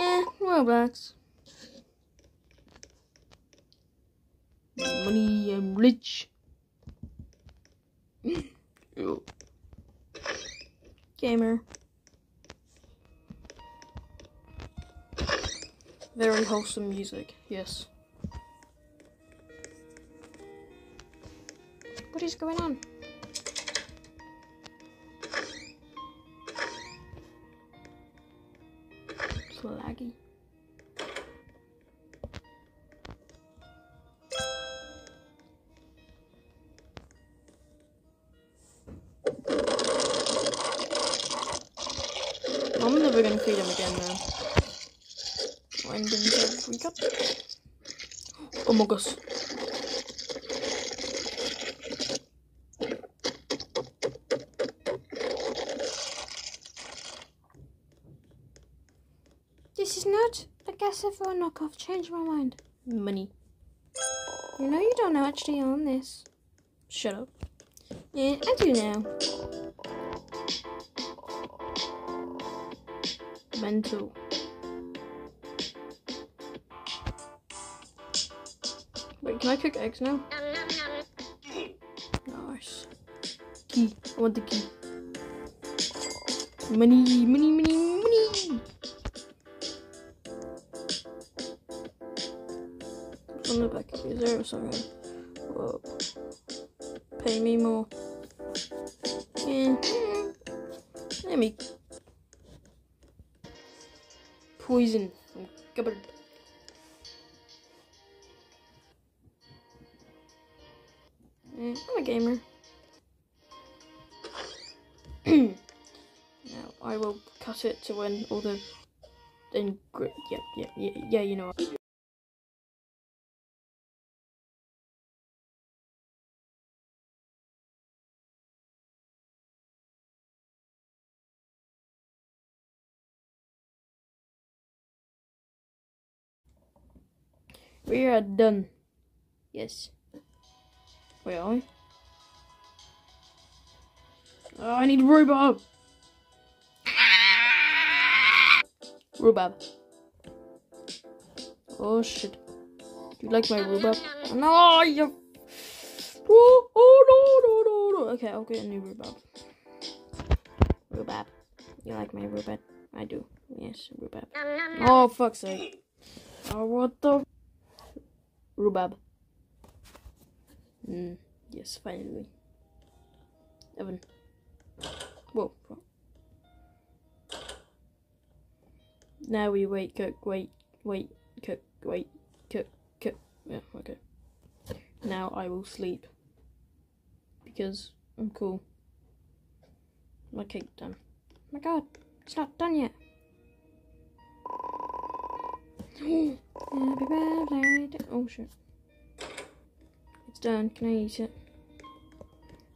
Yeah, Roblox. Money, I'm rich. Gamer. Very wholesome music, yes. What is going on? I'm never gonna feed him again got? Oh my gosh. This is not a Gasifo knockoff. Change my mind. Money. You know you don't know actually own this. Shut up. Yeah, I do now. Mental. Wait, can I cook eggs now? Nice. Key. I want the key. Money, money, money, money. The back, is there something? Whoa. Pay me more. Yeah. Let me. Poison from mm, I'm a gamer. now I will cut it to when all the then. Yeah, yeah, yeah, yeah. You know. We are done. Yes. Where are we? Oh, I need rhubarb. Rhubarb. Oh shit. Do you like my rhubarb? No, you. Oh, oh no, no, no, no. Okay, I'll get a new rhubarb. Rhubarb. You like my rhubarb? I do. Yes, rhubarb. Oh, fuck's sake. Oh, what the? Rhubarb. Mm, yes, finally. Evan. Whoa. Now we wait, cook, wait, wait, cook, wait, cook, cook. Yeah, okay. Now I will sleep. Because I'm cool. My cake done. Oh my god, it's not done yet. Happy birthday. Oh shit. It's done. Can I eat it?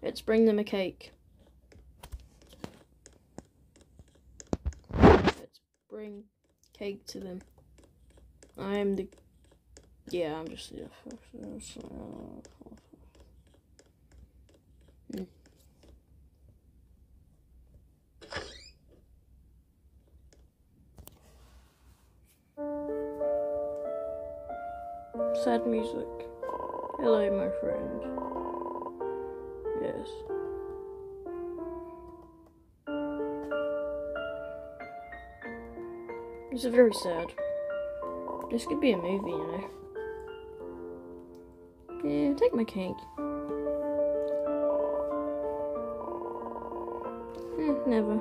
Let's bring them a cake. Let's bring cake to them. I am the. Yeah, I'm just. Yeah. Sad music. Hello, my friend. Yes. This is very sad. This could be a movie, you know. Yeah, take my cake. Eh, never.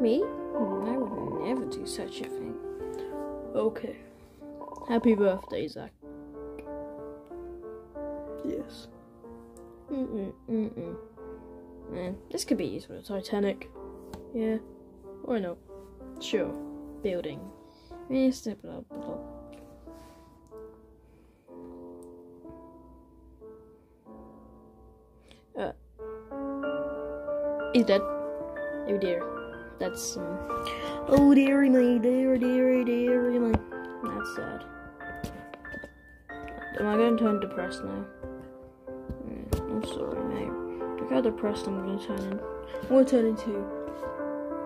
Me? I would never do such a thing. Okay. Happy birthday, Zach. Yes. Mm-mm, mm-mm. Man, this could be used for the Titanic. Yeah. Or not. Sure. Building. Blah, blah, blah. Uh. He's dead. Oh dear. That's um, oh dearie me, dear, dearie, dearie me. That's sad. Am I going to turn depressed now? Mm, I'm sorry, mate. Look how depressed I'm going to turn in. I'm going to turn into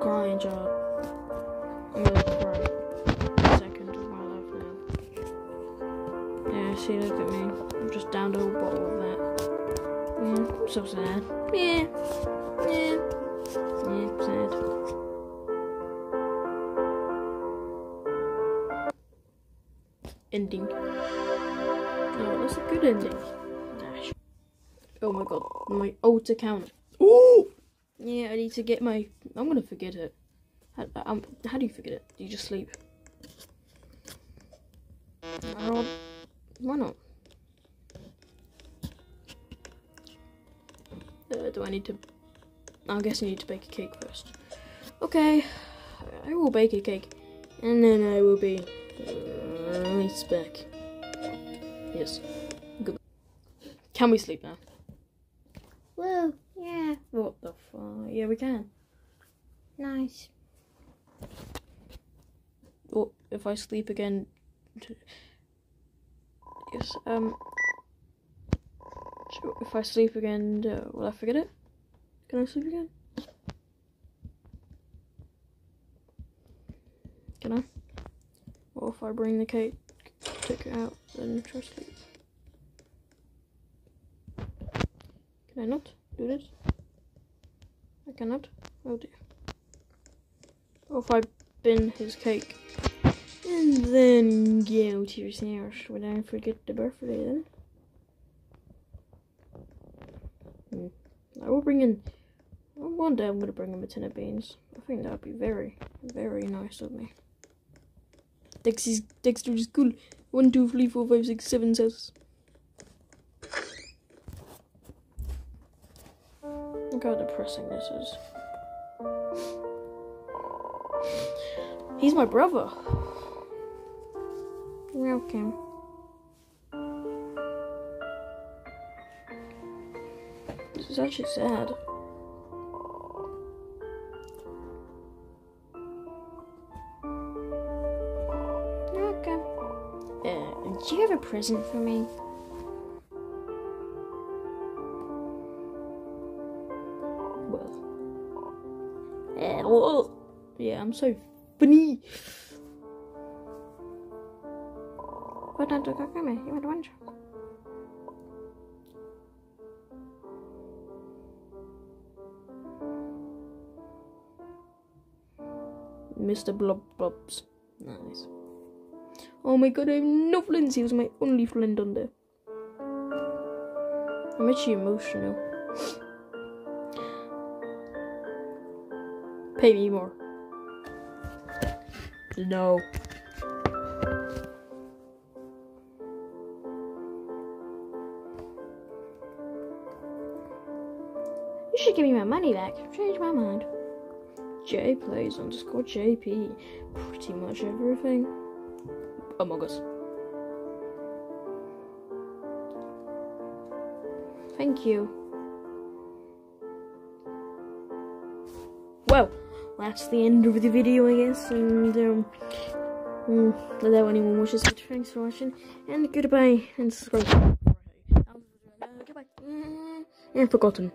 crying job. I'm gonna cry. Second of my life now. Yeah, see, look at me. I'm just down to a bottle of that. Yeah, I'm so sad. Yeah. Yeah. Yeah, sad. Ending. Oh, that's a good ending. Oh my god, my old account. Ooh! Yeah, I need to get my. I'm gonna forget it. How, um, how do you forget it? Do you just sleep? Uh, why not? Uh, do I need to? I guess I need to bake a cake first. Okay, I will bake a cake, and then I will be right back. Yes. Good. Can we sleep now? Woo, yeah, What the fuck? Yeah, we can. nice. Well, if I sleep again. Yes, um. If I sleep again, uh, will I forget it? Can I sleep again? Can I? If I bring the cake, take it out, then to sleep. Can I not do this? I cannot? Oh dear. Or if I bin his cake and then go to your house, would I forget the birthday then? Hmm. I will bring in. One day I'm gonna bring him a tin of beans. I think that would be very, very nice of me. Dexter's, Dexter is cool. One, two, three, four, five, six, seven says. Look how depressing this is. He's my brother. Welcome. This is actually sad. A present for me? Well. Eh, Yeah, I'm so funny. Go me? You want one? Mr. Blob Blobs. Nice. Oh my god, I have no friends. He was my only on there. I'm actually emotional. Pay me more. No. You should give me my money back. Change my mind. J plays underscore JP. Pretty much everything. Among Us. Thank you. Well, that's the end of the video, I guess. And, um, mm, anyone watches it, thanks for watching. And goodbye. And subscribe. Goodbye. And forgotten.